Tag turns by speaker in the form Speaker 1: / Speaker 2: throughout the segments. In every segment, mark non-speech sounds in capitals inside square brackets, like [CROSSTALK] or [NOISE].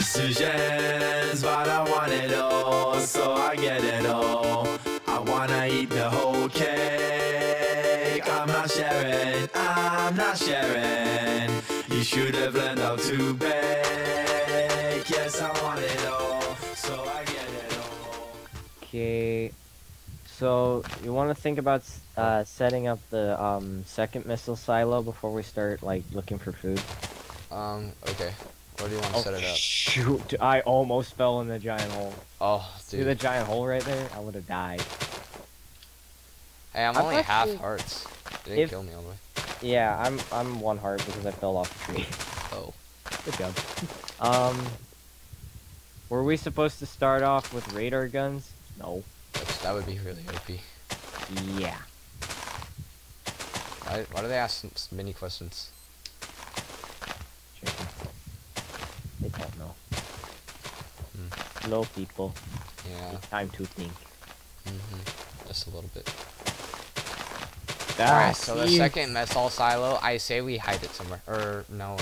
Speaker 1: decisions, but I want it all, so I get it all. I wanna eat the whole cake. I'm not sharing, I'm not sharing. You should have learned how to bake. Yes, I want it all, so I get it all.
Speaker 2: Okay. So you want to think about uh, setting up the um, second missile silo before we start like looking for food.
Speaker 3: Um, okay. Where do you want to set it up?
Speaker 2: shoot! I almost fell in the giant hole.
Speaker 3: Oh,
Speaker 2: See the giant hole right there? I would have died.
Speaker 3: Hey, I'm
Speaker 2: I'm
Speaker 3: only half
Speaker 2: actually-
Speaker 3: hearts. They didn't
Speaker 2: if-
Speaker 3: kill me all the way.
Speaker 2: Yeah, I'm I'm one heart because I fell off the tree.
Speaker 3: Oh.
Speaker 2: Good job. Um, were we supposed to start off with radar guns? No.
Speaker 3: That's, that would be really OP.
Speaker 2: Yeah.
Speaker 3: Why, why do they ask s- many questions?
Speaker 2: Chicken. They don't know.
Speaker 3: Hmm.
Speaker 2: Slow people.
Speaker 3: Yeah.
Speaker 2: It's time to think.
Speaker 3: hmm Just a little bit.
Speaker 2: Ah,
Speaker 3: Alright, so the second missile silo, I say we hide it somewhere. Or, no.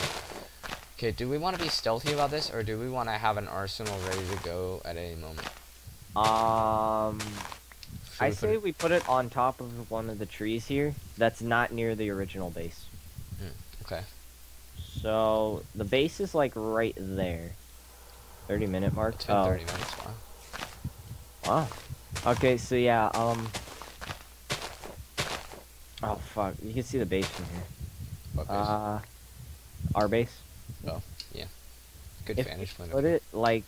Speaker 3: Okay, do we want to be stealthy about this, or do we want to have an arsenal ready to go at any moment?
Speaker 2: Um,
Speaker 3: Should
Speaker 2: I
Speaker 3: we
Speaker 2: say
Speaker 3: it-
Speaker 2: we put it on top of one of the trees here. That's not near the original base.
Speaker 3: Okay.
Speaker 2: So the base is like right there. Thirty minute mark. Oh,
Speaker 3: 30 minutes. Wow.
Speaker 2: wow. Okay, so yeah. Um. Oh fuck! You can see the base from here.
Speaker 3: What base?
Speaker 2: Uh, our base. Oh, yeah.
Speaker 3: Good
Speaker 2: if
Speaker 3: vantage point.
Speaker 2: Put it like.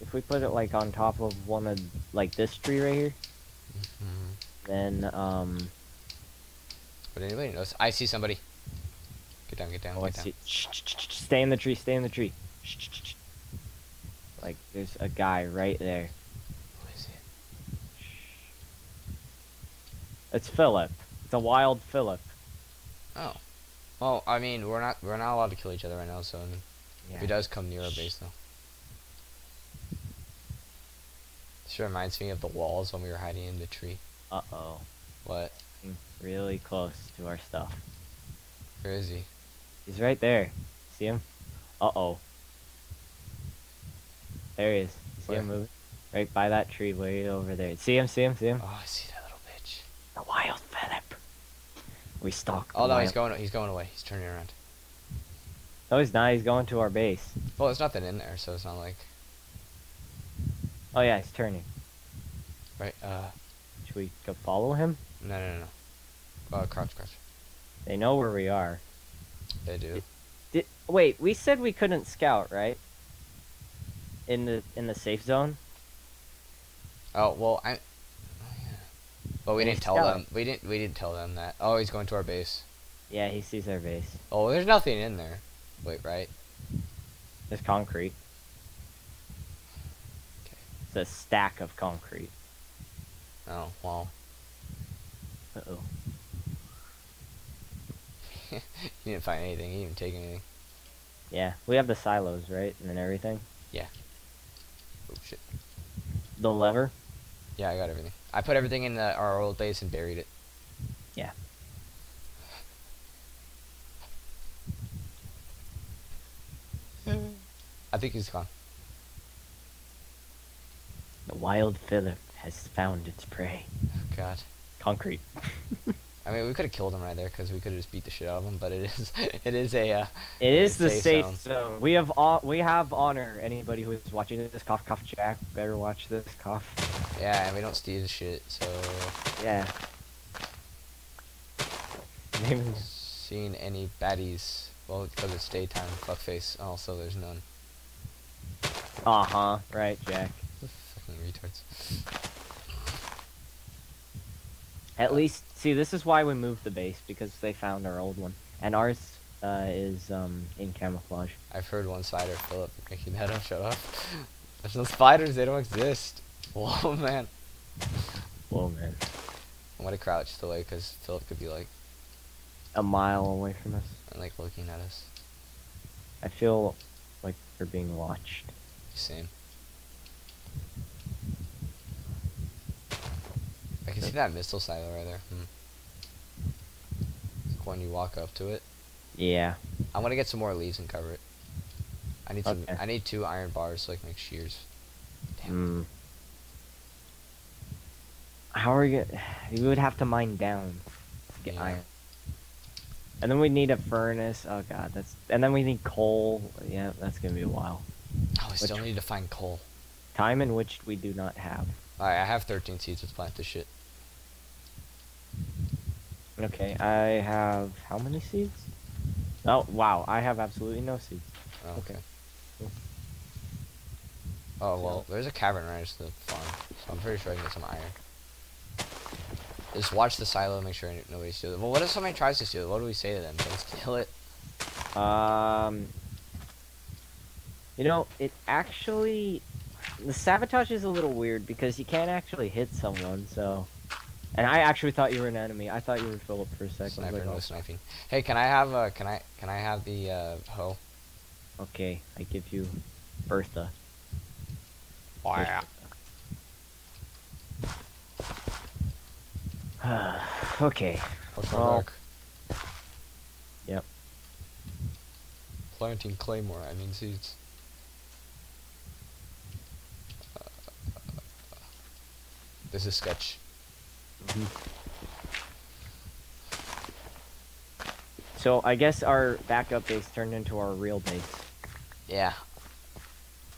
Speaker 2: If we put it like on top of one of like this tree right here,
Speaker 3: Mhm.
Speaker 2: then um.
Speaker 3: But anybody knows? I see somebody. Get down, get down,
Speaker 2: Oh, I
Speaker 3: get down.
Speaker 2: Stay in the tree. Stay in the tree. Shh, shh, shh. Like there's a guy right there.
Speaker 3: Who is it?
Speaker 2: It's Philip. It's a wild Philip.
Speaker 3: Oh. Well, I mean, we're not we're not allowed to kill each other right now, so mean, if he does come near our base though. This reminds me of the walls when we were hiding in the tree.
Speaker 2: Uh oh.
Speaker 3: What?
Speaker 2: Really close to our stuff.
Speaker 3: Where is he?
Speaker 2: He's right there. See him? Uh oh. There he is. See him
Speaker 3: Where?
Speaker 2: moving? Right by that tree, way over there. See him? See him? See him?
Speaker 3: Oh, I see that little bitch.
Speaker 2: The wild Philip. We stalk.
Speaker 3: Oh no, he's going. He's going away. He's turning around.
Speaker 2: No, he's not. He's going to our base.
Speaker 3: Well, there's nothing in there, so it's not like
Speaker 2: Oh yeah, he's turning.
Speaker 3: right. Uh,
Speaker 2: Should we go follow him?
Speaker 3: no, no, no. no. Uh, crouch, crouch.
Speaker 2: They know where we are.
Speaker 3: They do.
Speaker 2: Did, wait, we said we couldn't scout, right? In the in the safe zone.
Speaker 3: Oh well, I. But we didn't tell them. We didn't. We didn't tell them that. Oh, he's going to our base.
Speaker 2: Yeah, he sees our base.
Speaker 3: Oh, there's nothing in there. Wait, right?
Speaker 2: There's concrete.
Speaker 3: Okay.
Speaker 2: It's a stack of concrete.
Speaker 3: Oh, well.
Speaker 2: Uh oh.
Speaker 3: he didn't find anything. He didn't take anything.
Speaker 2: Yeah, we have the silos, right, and everything.
Speaker 3: Oh shit.
Speaker 2: The lever.
Speaker 3: Yeah, I got everything. I put everything in the, our old base and buried it.
Speaker 2: Yeah.
Speaker 3: I think he's gone.
Speaker 2: The wild Philip has found its prey.
Speaker 3: Oh, God.
Speaker 2: Concrete. [LAUGHS]
Speaker 3: I mean, we could have killed him right there because we could have just beat the shit out of him. But it is, [LAUGHS] it is a. Uh,
Speaker 2: It is the
Speaker 3: Safe zone.
Speaker 2: zone. We have all, we have honor. Anybody who is watching this, cough, cough, Jack, better watch this, cough.
Speaker 3: yeah, and we don't steal shit. So,
Speaker 2: Yeah. Maybe-
Speaker 3: Seen any baddies, well, because it's daytime, fuckface. Also, there's none.
Speaker 2: Uh huh. Right, Jack.
Speaker 3: Fucking retards.
Speaker 2: At least, see, this is why we moved the base because they found our old one, and ours uh, is um in camouflage.
Speaker 3: I've heard one spider, Philip, making that up. Shut up. [LAUGHS] There's no spiders. They don't exist. [LAUGHS] Whoa, man.
Speaker 2: Whoa, man.
Speaker 3: I'm gonna crouch the way, because Philip could be like,
Speaker 2: A mile away from us.
Speaker 3: And like looking at us.
Speaker 2: I feel like we're being watched.
Speaker 3: Same. Can see that missile silo right there. Hmm. When you walk up to it,
Speaker 2: Yeah.
Speaker 3: I'm gonna get some more leaves and cover it. I need some.
Speaker 2: Okay.
Speaker 3: I need two iron bars so I can make shears. Damn.
Speaker 2: Mm. How are you? gonna- You would have to mine down to get
Speaker 3: Yeah.
Speaker 2: iron. And then we need a furnace. Oh god, that's. And then we need coal. Yeah, that's gonna be a while.
Speaker 3: Oh, I still
Speaker 2: Which-
Speaker 3: need to find coal.
Speaker 2: Time in which we do not have.
Speaker 3: Alright, I have 13 seeds. Let's plant this shit.
Speaker 2: Okay, I have how many seeds? Oh wow, I have absolutely no seeds.
Speaker 3: Oh,
Speaker 2: Okay. Cool.
Speaker 3: Oh well, there's a cavern right next to the farm, so I'm pretty sure I can get some iron. Just watch the silo, make sure nobody steals it. Well, what if somebody tries to steal it? What do we say to them? Don't steal it.
Speaker 2: Um, you know, it actually the sabotage is a little weird because you can't actually hit someone. So, and I actually thought you were an enemy. I thought you were Philip for a second.
Speaker 3: Sniper,
Speaker 2: like,
Speaker 3: no
Speaker 2: oh,
Speaker 3: sniping. Hey, can I have uh, can I can I have the uh, hoe?
Speaker 2: okay, I give you Bertha.
Speaker 3: Wow. [SIGHS]
Speaker 2: okay.
Speaker 3: What's my
Speaker 2: Well,
Speaker 3: work?
Speaker 2: yep.
Speaker 3: Planting claymore. I mean seeds. This is sketch.
Speaker 2: So I guess our backup base turned into our real base.
Speaker 3: Yeah.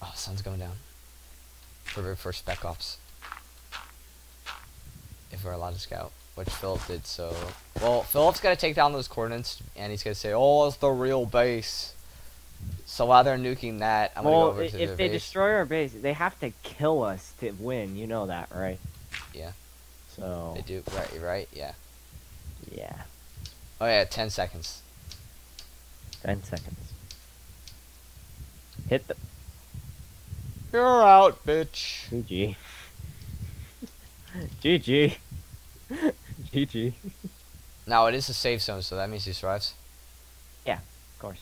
Speaker 3: Oh, sun's going down. For for spec ops. If we're allowed to scout, which Philip did. So, well, Philip's gonna take down those coordinates, and he's gonna say, "Oh, it's the real base." So while they're nuking that, I'm gonna go over to
Speaker 2: if
Speaker 3: their
Speaker 2: they
Speaker 3: base.
Speaker 2: destroy our base, they have to kill us to win. You know that, right?
Speaker 3: Yeah.
Speaker 2: So
Speaker 3: They do right, right, yeah.
Speaker 2: yeah,
Speaker 3: Oh yeah, ten seconds.
Speaker 2: ten seconds. Hit the
Speaker 3: You're out, bitch.
Speaker 2: GG. GG. GG.
Speaker 3: Now it is a safe zone, so that means he survives.
Speaker 2: Yeah, of course.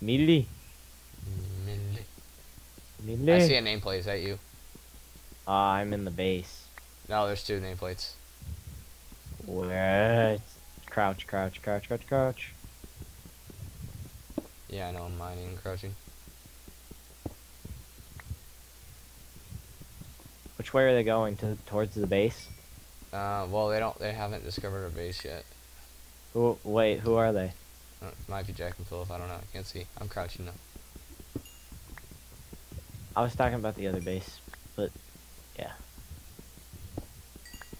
Speaker 2: Millie.
Speaker 3: Millie.
Speaker 2: Millie.
Speaker 3: I see a nameplate. Is that you?
Speaker 2: Uh, I'm in the base.
Speaker 3: No, there's two nameplates.
Speaker 2: What? Crouch, crouch, crouch, crouch, crouch.
Speaker 3: Yeah, I know. I'm mining and crouching.
Speaker 2: Which way are they going? To towards the base?
Speaker 3: Uh, well, they don't. They haven't discovered a base yet.
Speaker 2: Who? Wait, who are they?
Speaker 3: Uh, might be Jack and Philip. I don't know. I can't see. I'm crouching now.
Speaker 2: I was talking about the other base, but yeah.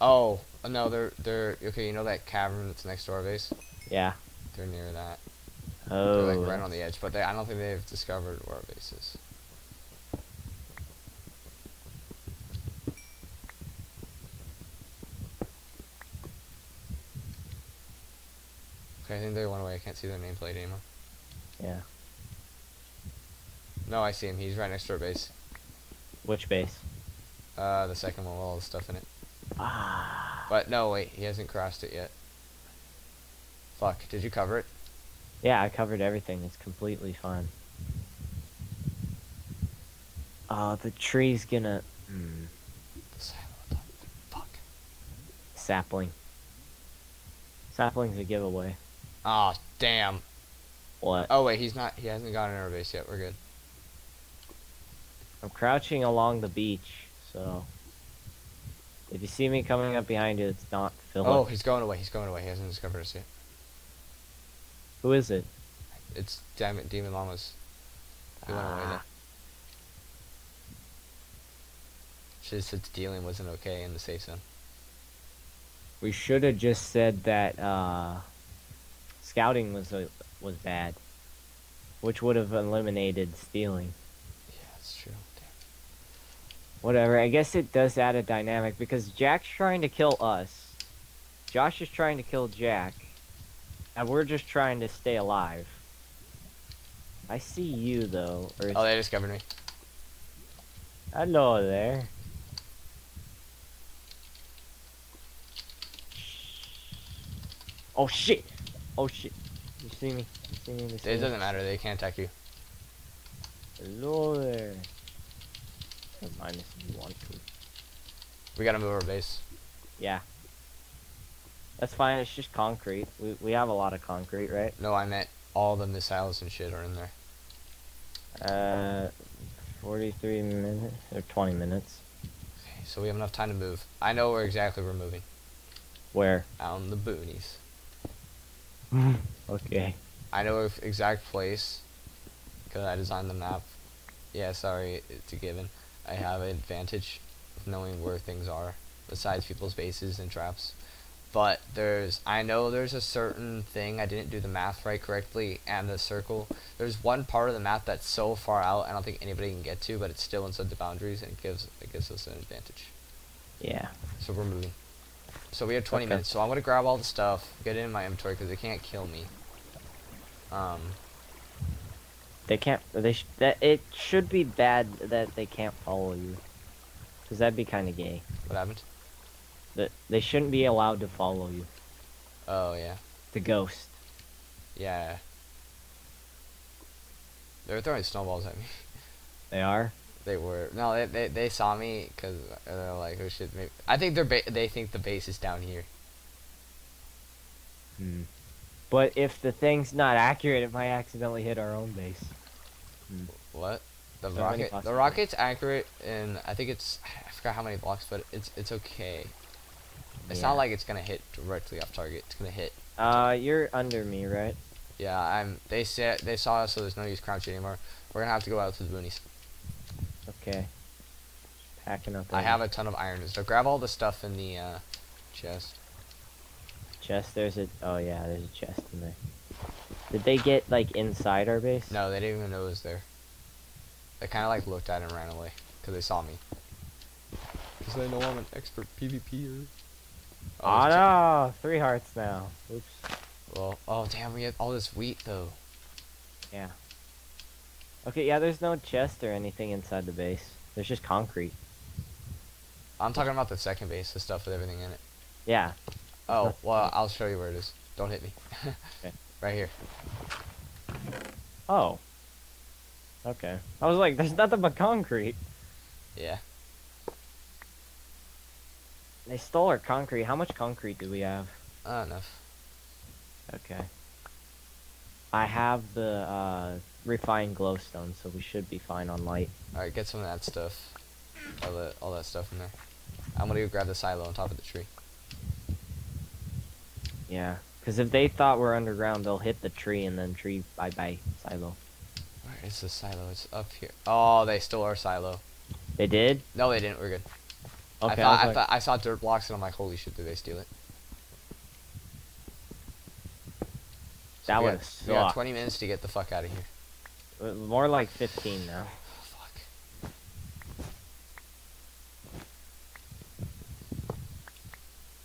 Speaker 3: Oh, uh, no, they're they're okay. You know that cavern that's next to our base?
Speaker 2: Yeah.
Speaker 3: They're near that.
Speaker 2: Oh.
Speaker 3: They're like right on the edge, but they, I don't think they've discovered where our base is. Okay, I think they went away. I can't see their nameplate anymore.
Speaker 2: Yeah.
Speaker 3: No, I see him. He's right next to our base.
Speaker 2: Which base?
Speaker 3: Uh, the second one with all the stuff in it.
Speaker 2: Ah.
Speaker 3: But no, wait, he hasn't crossed it yet. Fuck, did you cover it?
Speaker 2: Yeah, I covered everything. It's completely fine. Uh, the tree's gonna. Hmm.
Speaker 3: The silo, fuck?
Speaker 2: Sapling. Sapling's a giveaway.
Speaker 3: Oh, damn.
Speaker 2: What?
Speaker 3: Oh wait, he's not. He hasn't gotten in our base yet. We're good.
Speaker 2: I'm crouching along the beach, so. If you see me coming up behind you, it's not Philip.
Speaker 3: Oh, he's going away. He's going away. He hasn't discovered us yet.
Speaker 2: Who is it?
Speaker 3: It's damn it, Demon Llamas. He went away
Speaker 2: Ah.
Speaker 3: there. Said dealing wasn't okay in the safe zone.
Speaker 2: We should have just said that uh, scouting was uh, was bad, which would have eliminated stealing.
Speaker 3: Yeah, that's true. Damn.
Speaker 2: Whatever. I guess it does add a dynamic because Jack's trying to kill us. Josh is trying to kill Jack. And we're just trying to stay alive. I see you though.
Speaker 3: Oh, they discovered me.
Speaker 2: Hello there. Oh shit! Oh shit! You see me? You see me? See
Speaker 3: It
Speaker 2: me?
Speaker 3: doesn't matter. They can't attack you.
Speaker 2: Hello there. Mind if you want to.
Speaker 3: We gotta move our base.
Speaker 2: Yeah. That's fine. It's just concrete. We we have a lot of concrete, right?
Speaker 3: No, I meant all the missiles and shit are in there.
Speaker 2: Uh, forty-three minutes or twenty minutes.
Speaker 3: Okay, so we have enough time to move. I know where exactly we're moving.
Speaker 2: Where?
Speaker 3: Out in the boonies. [LAUGHS]
Speaker 2: Okay.
Speaker 3: I know exact place because I designed the map. Yeah, sorry, it's a given. I have an advantage of knowing where things are besides people's bases and traps. But there's, I know there's a certain thing I didn't do the math right correctly, and the circle. There's one part of the map that's so far out, I don't think anybody can get to, but it's still inside the boundaries, and it gives it gives us an advantage.
Speaker 2: Yeah.
Speaker 3: So we're moving. So we have 20
Speaker 2: Okay.
Speaker 3: minutes. So I'm gonna grab all the stuff, get it in my inventory because they can't kill me. Um,
Speaker 2: They can't. They sh- that it should be bad that they can't follow you, because that'd be kind of gay.
Speaker 3: what happened?
Speaker 2: That they shouldn't be allowed to follow you.
Speaker 3: Oh yeah,
Speaker 2: The ghost.
Speaker 3: yeah. They're throwing snowballs at me.
Speaker 2: They are.
Speaker 3: They were no, they they, they saw me because they're like, oh shit. Maybe. I think they're ba- they think the base is down here.
Speaker 2: Hmm. But if the thing's not accurate, it might accidentally hit our own base.
Speaker 3: What? The
Speaker 2: So
Speaker 3: rocket. The rocket's accurate, and I think it's I forgot how many blocks, but it's it's okay. It's
Speaker 2: Yeah.
Speaker 3: not like it's gonna hit directly off target. It's gonna hit.
Speaker 2: Uh, you're under me, right?
Speaker 3: Yeah, I'm. They said they saw us, so there's no use crouching anymore. We're gonna have to go out to the boonies.
Speaker 2: Okay. Packing up.
Speaker 3: I have a ton of iron. So grab all the stuff in the uh, chest.
Speaker 2: chest. There's a. Oh yeah, there's a chest in there. Did they get like inside our base?
Speaker 3: No, they didn't even know it was there. They kind of like looked at it and ran away because they saw me. Because they know I'm an expert PvPer.
Speaker 2: Oh
Speaker 3: there's
Speaker 2: no! Three hearts now. Oops.
Speaker 3: Well, oh damn, we had all this wheat though.
Speaker 2: Yeah. Okay, yeah. There's no chest or anything inside the base. There's just concrete.
Speaker 3: I'm talking about the second base, the stuff with everything in it.
Speaker 2: Yeah.
Speaker 3: Oh, well, I'll show you where it is. Don't hit me.
Speaker 2: Okay. [LAUGHS]
Speaker 3: Right here.
Speaker 2: Oh. Okay. I was like, there's nothing but concrete.
Speaker 3: Yeah.
Speaker 2: They stole our concrete. How much concrete do we have?
Speaker 3: Uh, enough.
Speaker 2: Okay. I have the uh, refined glowstone, so we should be fine on light.
Speaker 3: Alright, get some of that stuff. All that, all that stuff in there. I'm gonna go grab the silo on top of the tree.
Speaker 2: Yeah. Because if they thought we're underground, they'll hit the tree and then tree bye bye silo.
Speaker 3: Where is the silo? It's up here. Oh, they stole our silo.
Speaker 2: They did?
Speaker 3: No, they didn't. We're good.
Speaker 2: Okay.
Speaker 3: I thought, I,
Speaker 2: like-
Speaker 3: thought I saw dirt blocks and I'm like, holy shit, did they steal it?
Speaker 2: That
Speaker 3: was.
Speaker 2: would
Speaker 3: got-
Speaker 2: have
Speaker 3: We got 20 minutes to get the fuck out of here.
Speaker 2: Uh, More like 15 now.
Speaker 3: Fuck.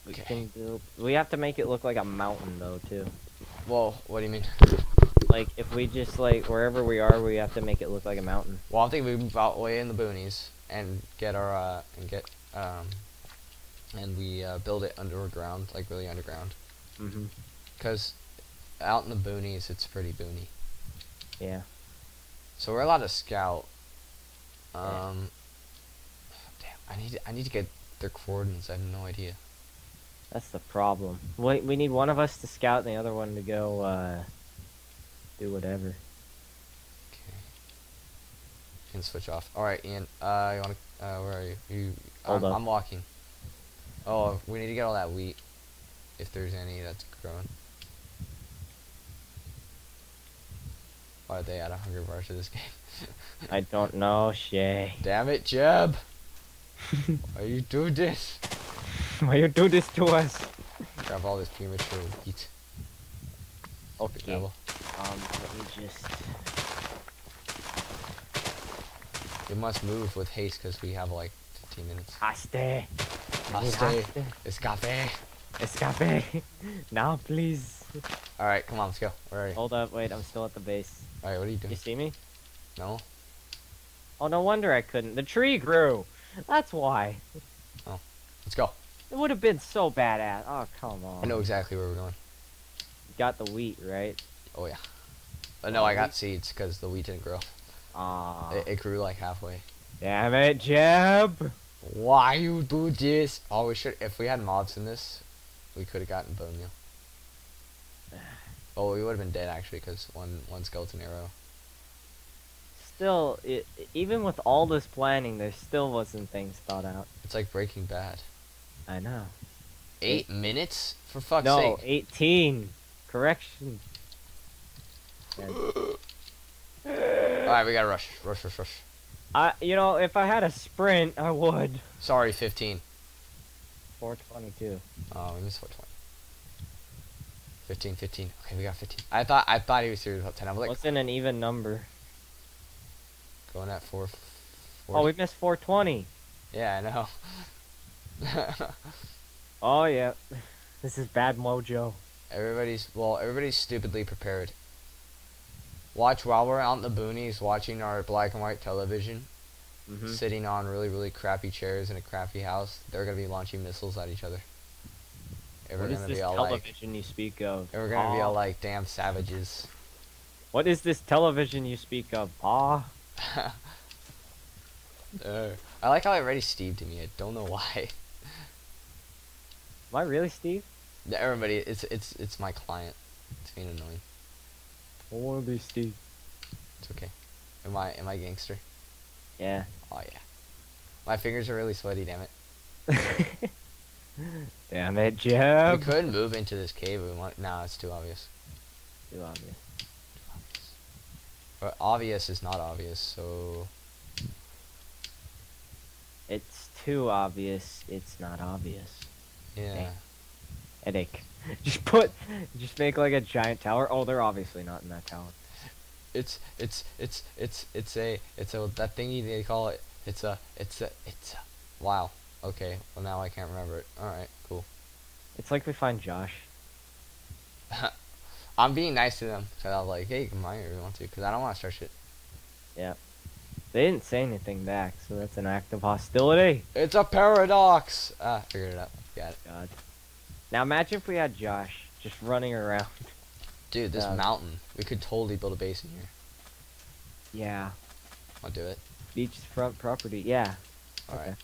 Speaker 2: We
Speaker 3: Okay.
Speaker 2: can do. We have to make it look like a mountain though too.
Speaker 3: Well, what do you mean?
Speaker 2: Like if we just like wherever we are, we have to make it look like a mountain.
Speaker 3: Well, I think we move out way in the boonies and get our uh and get um and we uh, build it underground, like really underground.
Speaker 2: Mhm.
Speaker 3: Cause out in the boonies, it's pretty boony.
Speaker 2: Yeah.
Speaker 3: So we're allowed to scout. Um. Damn, I need I need to get their coordinates. I have no idea.
Speaker 2: That's the problem. We we need one of us to scout and the other one to go uh do whatever.
Speaker 3: Okay. Can switch off. All right, Ian. Uh, you wanna? Uh, where are you? You.
Speaker 2: Hold
Speaker 3: I'm. I'm walking. Oh, we need to get all that wheat, if there's any that's growing. Why are they at a hunger bar to this game?
Speaker 2: I don't know, Shay.
Speaker 3: Damn it, Jeb! [LAUGHS] Why you do this?
Speaker 2: Why you do this to us?
Speaker 3: Grab all this premature wheat.
Speaker 2: Okay. Um, let me just.
Speaker 3: We must move with haste because we have like 15 minutes.
Speaker 2: Haste.
Speaker 3: Haste. Escape.
Speaker 2: Escape. [LAUGHS] now, please.
Speaker 3: All right, come on, let's go. Where are you?
Speaker 2: Hold up, wait. I'm still at the base.
Speaker 3: All right, what are you doing?
Speaker 2: You see me?
Speaker 3: No.
Speaker 2: Oh, no wonder I couldn't. The tree grew. That's why.
Speaker 3: Oh, let's go.
Speaker 2: It would have been so badass. Oh, come on.
Speaker 3: I know exactly where we're going.
Speaker 2: Got the wheat, right?
Speaker 3: Oh yeah. But no, oh, I got seeds because the wheat didn't grow.
Speaker 2: Aw.
Speaker 3: It, it grew like halfway.
Speaker 2: Damn it, Jeb.
Speaker 3: Why you do this? Oh, we should. If we had mobs in this, we could have gotten bone meal. Oh, we would have been dead actually because one one skeleton arrow.
Speaker 2: Still, it, even with all this planning, there still wasn't things thought out.
Speaker 3: It's like Breaking Bad.
Speaker 2: I know.
Speaker 3: Eight minutes for fuck's
Speaker 2: no,
Speaker 3: sake.
Speaker 2: 18. Correction.
Speaker 3: All right, we gotta rush, rush, rush, rush.
Speaker 2: I, you know, if I had a sprint, I would.
Speaker 3: Sorry, 15.
Speaker 2: 422.
Speaker 3: Oh, we missed 420. 15, 15. Okay, we got 15. I thought I thought he was serious about 10. I was like
Speaker 2: What's in an even number?
Speaker 3: going at 4.
Speaker 2: Oh, we missed 420.
Speaker 3: Yeah, I know. [LAUGHS]
Speaker 2: Oh, yeah. This is bad mojo.
Speaker 3: Everybody's well, everybody's stupidly prepared. Watch while we're out in the boonies watching our black and white television,
Speaker 2: Mm-hmm.
Speaker 3: sitting on really, really crappy chairs in a crappy house. They're gonna be launching missiles at each other. We're
Speaker 2: What is
Speaker 3: gonna
Speaker 2: this
Speaker 3: be all like,
Speaker 2: television you speak of?
Speaker 3: we're gonna be all like, damn savages.
Speaker 2: What is this television you speak of? Ah. [LAUGHS]
Speaker 3: uh, I like how I already Steve to me. I don't know why.
Speaker 2: Am I really Steve?
Speaker 3: Everybody, it's it's it's my client. It's being annoying.
Speaker 2: I want to be Steve.
Speaker 3: It's okay. Am I am I gangster?
Speaker 2: Yeah.
Speaker 3: Oh yeah. My fingers are really sweaty. Damn it. [LAUGHS]
Speaker 2: Damn it, Jeb.
Speaker 3: we could move into this cave. We want. No, it's too obvious.
Speaker 2: Too obvious.
Speaker 3: But obvious is not obvious. So
Speaker 2: It's too obvious. It's not obvious.
Speaker 3: yeah.
Speaker 2: Dang. Headache. [LAUGHS] Just put, just make like a giant tower. Oh, they're obviously not in that tower.
Speaker 3: It's it's it's it's it's a it's a that thingy they call it. It's a it's a it's a. Wow. Okay. Well now I can't remember it. All right. Cool.
Speaker 2: It's like we find Josh. [LAUGHS]
Speaker 3: I'm being nice to them because I was like, hey, come on if you want to, because I don't want to start shit. Yeah.
Speaker 2: They didn't say anything back, so that's an act of hostility.
Speaker 3: It's a paradox. Ah, figured it out. Got it.
Speaker 2: God. Now imagine if we had Josh just running around.
Speaker 3: Dude, this
Speaker 2: Yeah.
Speaker 3: mountain. We could totally build a base in here.
Speaker 2: Yeah.
Speaker 3: I'll do it.
Speaker 2: Beachfront property. Yeah.
Speaker 3: All right.
Speaker 2: Okay.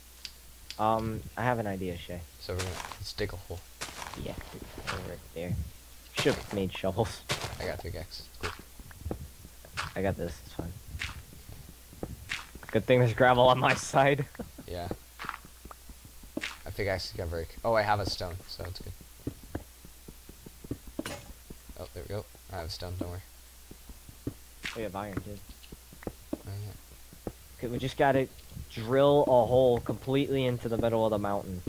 Speaker 2: Um, I have an idea, Shay.
Speaker 3: So we're gonna let's dig a hole.
Speaker 2: Yeah. Right there. Should have made shovels.
Speaker 3: I got pickaxe. Cool.
Speaker 2: I got this. It's fine. Good thing there's gravel on my side. [LAUGHS]
Speaker 3: Yeah. I think pickaxe got break. Oh, I have a stone, so it's good. Oh, there we go. I have a stone. Don't worry.
Speaker 2: we have iron, too.
Speaker 3: Oh, yeah.
Speaker 2: Okay, we just gotta drill a hole completely into the middle of the mountain.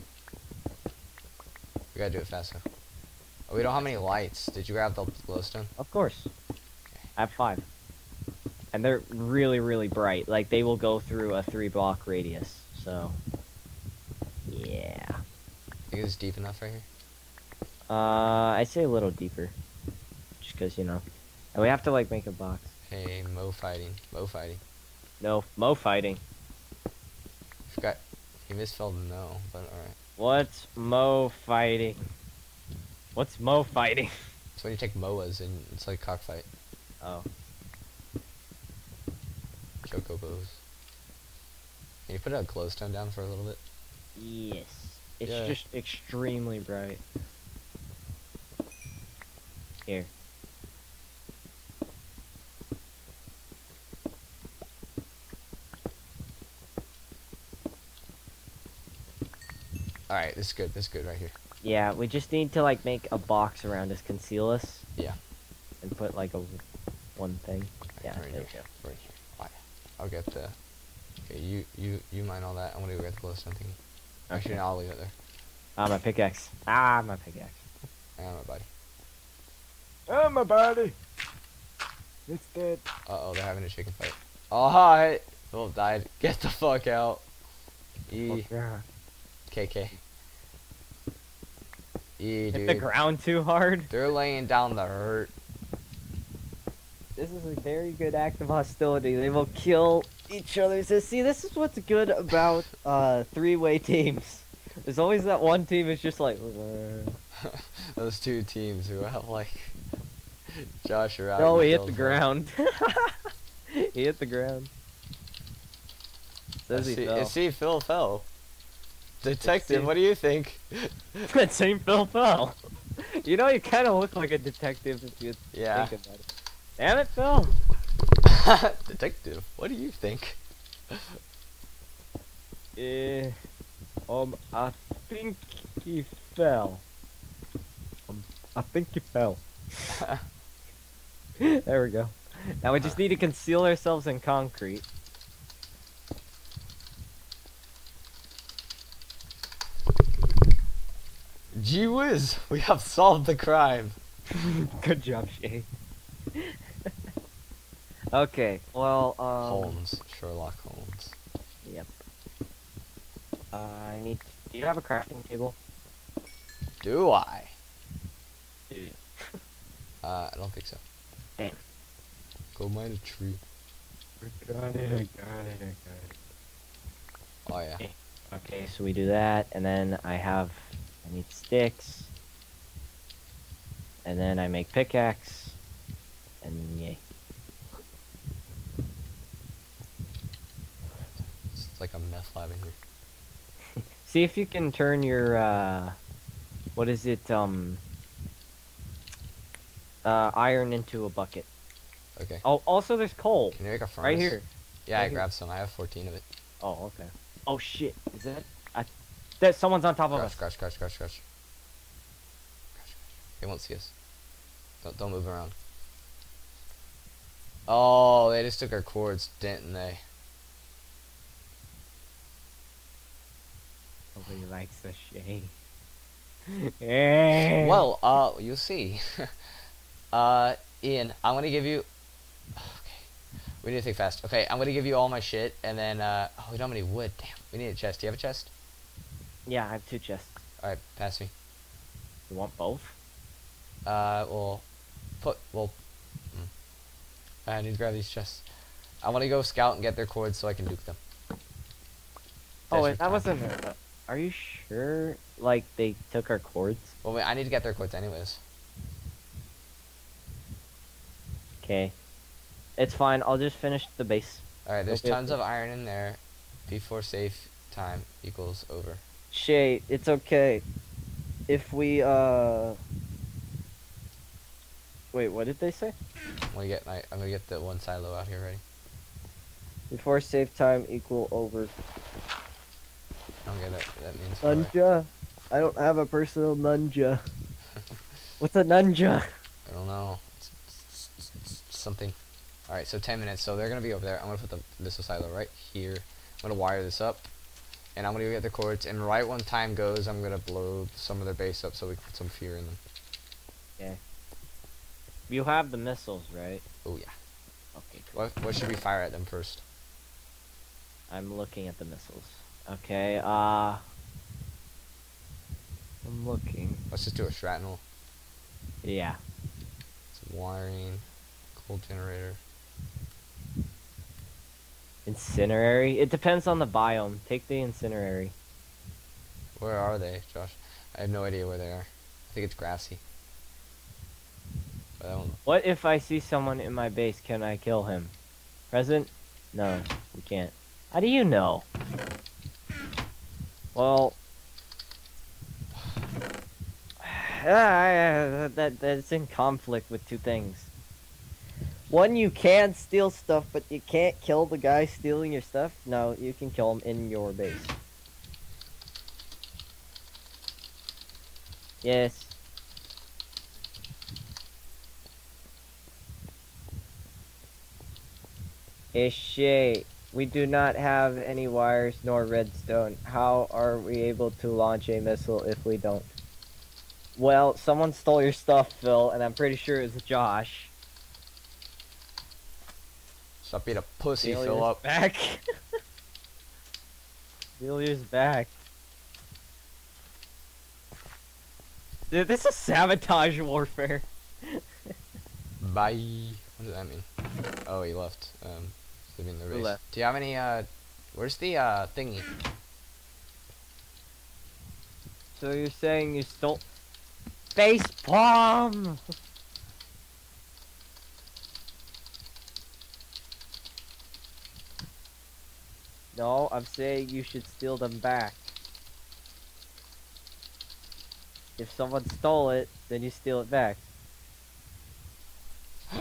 Speaker 3: We gotta do it faster. Oh, we don't have any lights. Did you grab the glowstone?
Speaker 2: Of course. I have five. And they're really, really bright. Like, they will go through a three block radius. So. Yeah.
Speaker 3: Think it's deep enough right here?
Speaker 2: Uh, I'd say a little deeper. Just because, you know. And we have to, like, make a box.
Speaker 3: Hey, Mo fighting. Mo fighting.
Speaker 2: No, Mo fighting.
Speaker 3: Forgot. He misspelled no, but alright.
Speaker 2: What's Mo fighting? What's Mo fighting?
Speaker 3: It's when you take MOAs and it's like cockfight.
Speaker 2: Oh.
Speaker 3: Chocobos. Can you put a glowstone down for a little bit?
Speaker 2: Yes. It's
Speaker 3: Yeah.
Speaker 2: just extremely bright. Here.
Speaker 3: Alright, this is good. This is good right here.
Speaker 2: Yeah, we just need to like make a box around us, conceal us.
Speaker 3: Yeah.
Speaker 2: And put like a one thing. Yeah,
Speaker 3: right
Speaker 2: there
Speaker 3: here.
Speaker 2: we go.
Speaker 3: Right here. Why? I'll get the. Okay, you you you mine all that. I'm gonna go get the glowstone thing. Actually,
Speaker 2: Okay.
Speaker 3: no, I'll leave it there.
Speaker 2: Ah, my pickaxe. Ah, my pickaxe.
Speaker 3: Hang on, my buddy.
Speaker 2: Oh, my body. It's dead.
Speaker 3: Uh oh, they're having a chicken fight. Oh hi! Philip died. Get the fuck out. E
Speaker 2: yeah.
Speaker 3: KK.
Speaker 2: Hit the ground too hard.
Speaker 3: They're laying down the hurt.
Speaker 2: This is a very good act of hostility. They will kill each other. So see, this is what's good about uh three-way teams. There's always that one team is just like. [LAUGHS]
Speaker 3: Those two teams who have like Josh.
Speaker 2: No,
Speaker 3: you [LAUGHS]
Speaker 2: he hit the ground. he hit the ground. Says he
Speaker 3: see,
Speaker 2: fell.
Speaker 3: see Phil fell. Detective, what do you think? [LAUGHS]
Speaker 2: that same Phil fell. You know, you kind of look like a detective if you
Speaker 3: Yeah.
Speaker 2: think about it. Damn it, Phil. [LAUGHS]
Speaker 3: Detective, what do you think? [LAUGHS]
Speaker 2: Eh, um, I think he fell. Um, I think he fell. there we go. Now we just need to conceal ourselves in concrete.
Speaker 3: Gee whiz, we have solved the crime. [LAUGHS]
Speaker 2: Good job, Shay. [LAUGHS] okay, well, um,
Speaker 3: Holmes, Sherlock Holmes.
Speaker 2: Yep. Uh, I need. Do you have a crafting table?
Speaker 3: Do I?
Speaker 2: Dude. [LAUGHS]
Speaker 3: Uh, I don't think so.
Speaker 2: Damn.
Speaker 3: Go mine a tree.
Speaker 2: I got it. I got it. I got it.
Speaker 3: Oh yeah.
Speaker 2: Okay, so we do that, and then I have. I need sticks. And then I make pickaxe. And yay.
Speaker 3: It's like a meth lab in here. [LAUGHS]
Speaker 2: See if you can turn your uh what is it, um uh iron into a bucket.
Speaker 3: Okay.
Speaker 2: Oh also there's coal.
Speaker 3: Can you make a furnace?
Speaker 2: Right here.
Speaker 3: Yeah,
Speaker 2: Right
Speaker 3: I
Speaker 2: here.
Speaker 3: grabbed some. I have 14 of it.
Speaker 2: Oh, okay. Oh shit. Is that I that someone's on top of us.
Speaker 3: scratch, scratch, scratch. Scratch, scratch. They won't see us. Don't, don't move around. Oh, they just took our cords, didn't they?
Speaker 2: Nobody likes the shade. [LAUGHS] Eh.
Speaker 3: Well, uh, you'll see. [LAUGHS] uh, Ian, I'm gonna give you. Okay, we need to think fast. Okay, I'm gonna give you all my shit, and then uh, oh, we don't have any wood. Damn, we need a chest. Do you have a chest?
Speaker 2: Yeah, I have two chests.
Speaker 3: All right, pass me.
Speaker 2: You want both?
Speaker 3: Uh, well, put well. mm. I need to grab these chests. I want to go scout and get their cords so I can duke them.
Speaker 2: Oh, wait, that wasn't. Uh, are you sure? Like they took our cords?
Speaker 3: Well, wait, I need to get their cords anyways.
Speaker 2: Okay. It's fine. I'll just finish the base.
Speaker 3: All right, there's
Speaker 2: Okay,
Speaker 3: tons
Speaker 2: okay.
Speaker 3: of iron in there. Before safe time equals over.
Speaker 2: Shay, it's okay. If we uh. Wait, what did they say?
Speaker 3: I'm gonna get my. I'm gonna get the one silo out here ready.
Speaker 2: Before save time equal over.
Speaker 3: I don't get that. That means.
Speaker 2: Nunja. I don't have a personal nunja. [LAUGHS] What's a nunja?
Speaker 3: I don't know. It's, it's- it's- something. All right, so 10 minutes. So they're gonna be over there. I'm gonna put the this silo right here. I'm gonna wire this up, and I'm gonna go get the cords. And right when time goes, I'm gonna blow some of their base up so we can put some fear in them. Okay.
Speaker 2: You have the missiles, right?
Speaker 3: Oh yeah.
Speaker 2: Okay, cool.
Speaker 3: What what should we fire at them first?
Speaker 2: I'm looking at the missiles. Okay, uh... I'm looking.
Speaker 3: Let's just do a shrapnel.
Speaker 2: Yeah.
Speaker 3: Some wiring. Coal generator.
Speaker 2: Incinerary? It depends on the biome. Take the incinerary.
Speaker 3: Where are they, Josh? I have no idea where they are. I think it's grassy. But I don't know.
Speaker 2: What if I see someone in my base? Can I kill him? Present? No, you can't. How do you know? Well, [SIGHS] [SIGHS] ah, that that's in conflict with two things. One, you can steal stuff, but you can't kill the guy stealing your stuff. No, you can kill him in your base. Yes. Ishay, we do not have any wires nor redstone. How are we able to launch a missile if we don't? Well, someone stole your stuff, Phil, and I'm pretty sure it's Josh.
Speaker 3: Stop being a pussy,
Speaker 2: Delia's
Speaker 3: Philip.
Speaker 2: back. [LAUGHS] Delia's back. Dude, this is sabotage warfare. [LAUGHS]
Speaker 3: Bye. What does that mean? Oh, he left. Um, leaving the race.
Speaker 2: left?
Speaker 3: Do you have any, uh, where's the, uh, thingy?
Speaker 2: So you're saying you stole face palm? [LAUGHS] No, I'm saying you should steal them back. If someone stole it, then you steal it back.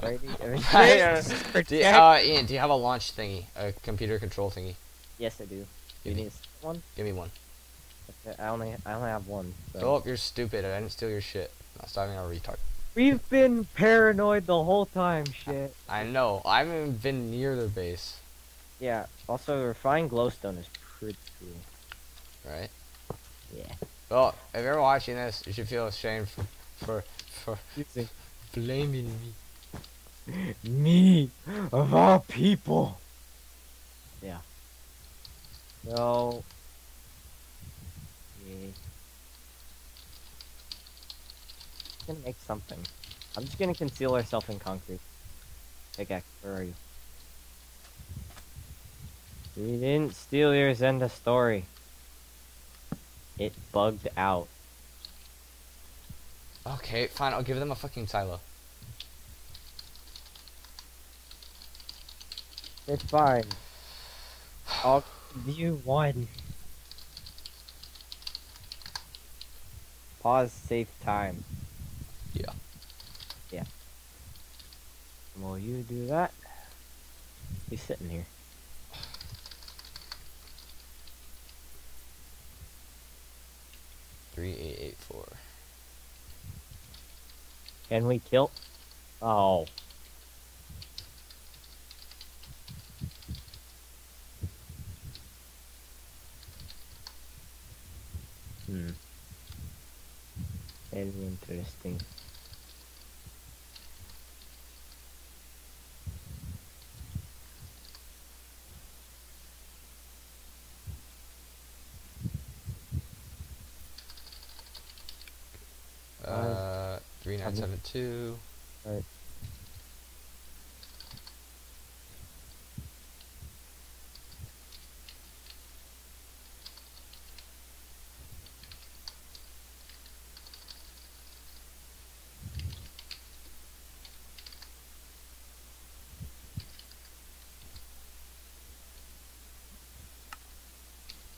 Speaker 2: Righty, [LAUGHS]
Speaker 3: Right, [LAUGHS] uh, Do you, uh, Ian, do you have a launch thingy? A computer control thingy?
Speaker 2: yes, I do. Do
Speaker 3: Give
Speaker 2: you
Speaker 3: me,
Speaker 2: need one?
Speaker 3: give me one.
Speaker 2: Okay, I only I only have one. So.
Speaker 3: Philip, you're stupid. I didn't steal your shit. I'm not stopping a retard.
Speaker 2: We've been paranoid the whole time, shit.
Speaker 3: I know. I haven't been near their base,
Speaker 2: Yeah. Also, refined glowstone is pretty cool.
Speaker 3: right?
Speaker 2: Yeah.
Speaker 3: Well, if you're watching this, you should feel ashamed for, for, for blaming me. [LAUGHS]
Speaker 2: me of all people. Yeah. So. Yeah. gonna make something. I'm just gonna conceal ourselves in concrete. Pickaxe, where are you? We didn't steal yours, end of story. It bugged out.
Speaker 3: Okay, fine. I'll give them a fucking Tyler.
Speaker 2: It's fine. I'll give you one. Pause, save time.
Speaker 3: Yeah.
Speaker 2: Yeah. While you do that, he's sitting here.
Speaker 3: Three eight eight four.
Speaker 2: Can we kill? Oh. Hmm. Very interesting.
Speaker 3: Uh, three nine seven two.
Speaker 2: Right.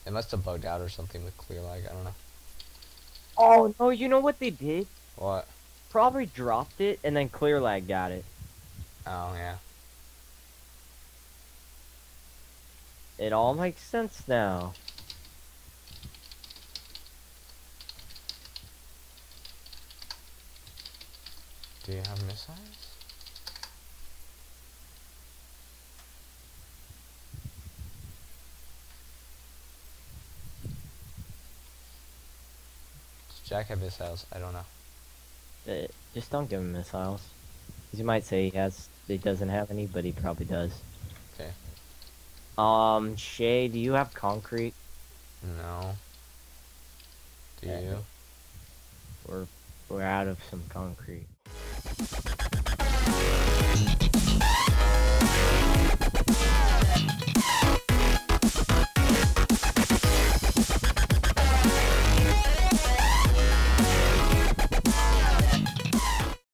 Speaker 3: It must have bugged out or something with clear lag. I don't know.
Speaker 2: Oh no! You know what they did?
Speaker 3: What?
Speaker 2: Probably dropped it and then clear lag got it.
Speaker 3: Oh yeah.
Speaker 2: It all makes sense now.
Speaker 3: Do you have missiles? Does Jack have missiles? I don't know.
Speaker 2: Uh, just don't give him missiles. you might say he has, he doesn't have any, but he probably does.
Speaker 3: Okay.
Speaker 2: Um, Shay, do you have concrete?
Speaker 3: No. Do
Speaker 2: Okay.
Speaker 3: you?
Speaker 2: We're we're out of some concrete.